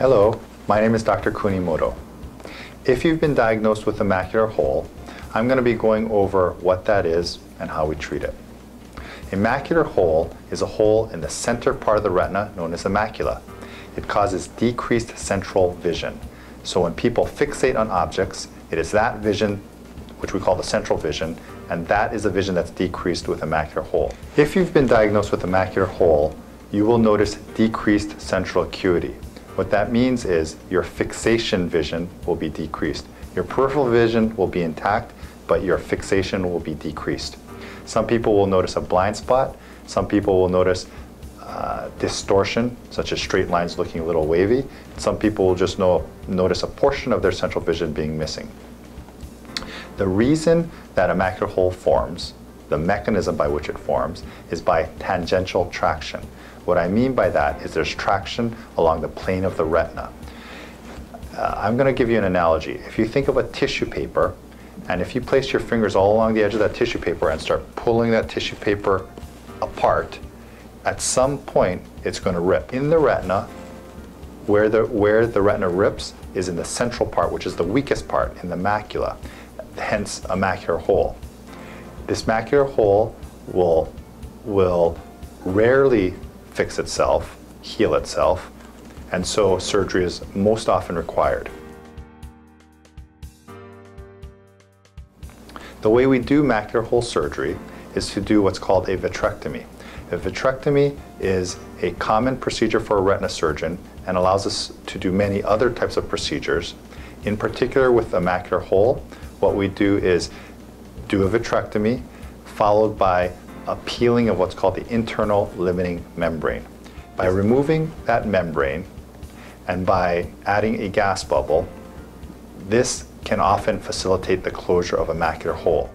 Hello, my name is Dr. Kunimoto. If you've been diagnosed with a macular hole, I'm going to be going over what that is and how we treat it. A macular hole is a hole in the center part of the retina known as the macula. It causes decreased central vision. So when people fixate on objects, it is that vision, which we call the central vision, and that is a vision that's decreased with a macular hole. If you've been diagnosed with a macular hole, you will notice decreased central acuity. What that means is your fixation vision will be decreased. Your peripheral vision will be intact, but your fixation will be decreased. Some people will notice a blind spot. Some people will notice uh, distortion, such as straight lines looking a little wavy. Some people will just know, notice a portion of their central vision being missing. The reason that a macular hole forms, the mechanism by which it forms, is by tangential traction. What I mean by that is there's traction along the plane of the retina. Uh, I'm going to give you an analogy. If you think of a tissue paper, and if you place your fingers all along the edge of that tissue paper and start pulling that tissue paper apart, at some point it's going to rip. In the retina, where the, where the retina rips is in the central part, which is the weakest part, in the macula hence a macular hole. This macular hole will, will rarely fix itself, heal itself, and so surgery is most often required. The way we do macular hole surgery is to do what's called a vitrectomy. A vitrectomy is a common procedure for a retina surgeon and allows us to do many other types of procedures. In particular with a macular hole, what we do is do a vitrectomy followed by a peeling of what's called the internal limiting membrane. By removing that membrane and by adding a gas bubble, this can often facilitate the closure of a macular hole.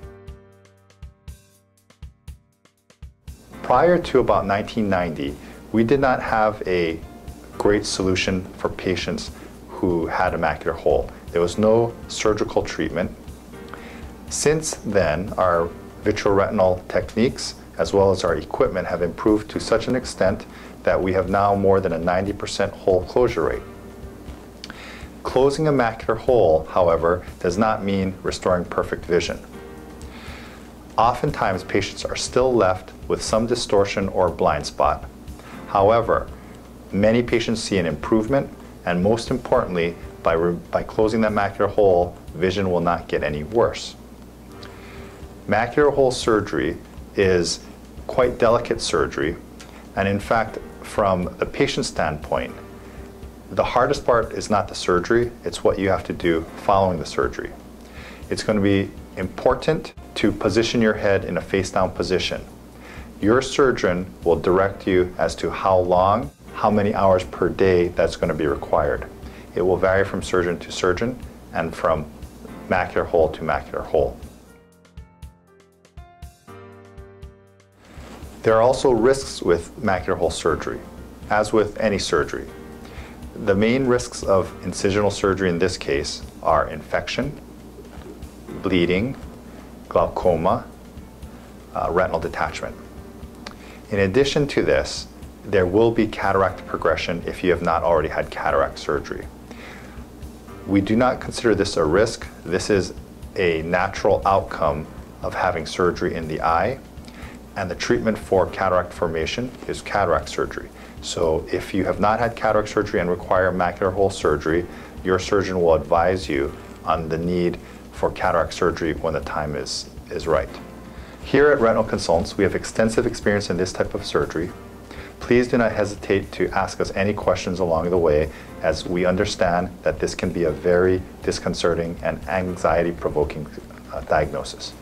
Prior to about 1990, we did not have a great solution for patients who had a macular hole. There was no surgical treatment since then, our vitreoretinal techniques as well as our equipment have improved to such an extent that we have now more than a 90% hole closure rate. Closing a macular hole, however, does not mean restoring perfect vision. Oftentimes, patients are still left with some distortion or blind spot. However, many patients see an improvement, and most importantly, by, by closing that macular hole, vision will not get any worse. Macular hole surgery is quite delicate surgery, and in fact, from the patient standpoint, the hardest part is not the surgery, it's what you have to do following the surgery. It's going to be important to position your head in a face down position. Your surgeon will direct you as to how long, how many hours per day that's going to be required. It will vary from surgeon to surgeon and from macular hole to macular hole. There are also risks with macular hole surgery, as with any surgery. The main risks of incisional surgery in this case are infection, bleeding, glaucoma, uh, retinal detachment. In addition to this, there will be cataract progression if you have not already had cataract surgery. We do not consider this a risk. This is a natural outcome of having surgery in the eye and the treatment for cataract formation is cataract surgery. So if you have not had cataract surgery and require macular hole surgery, your surgeon will advise you on the need for cataract surgery when the time is, is right. Here at Retinal Consultants, we have extensive experience in this type of surgery. Please do not hesitate to ask us any questions along the way as we understand that this can be a very disconcerting and anxiety-provoking uh, diagnosis.